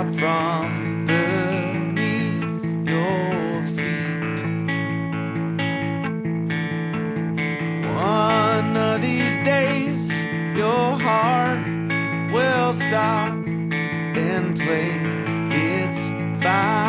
out from beneath your feet. One of these days, your heart will stop and play its fire.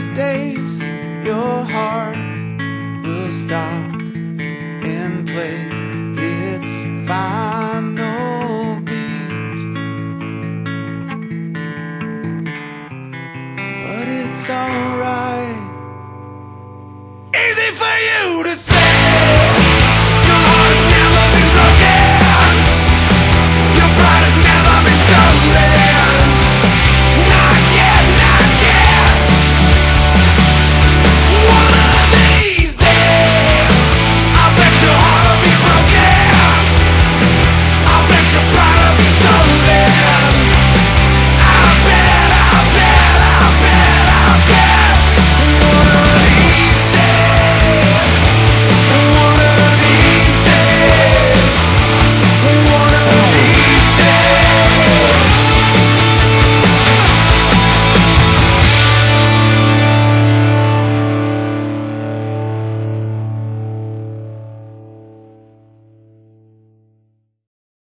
These days your heart will stop and play its final beat. But it's alright. Easy for you to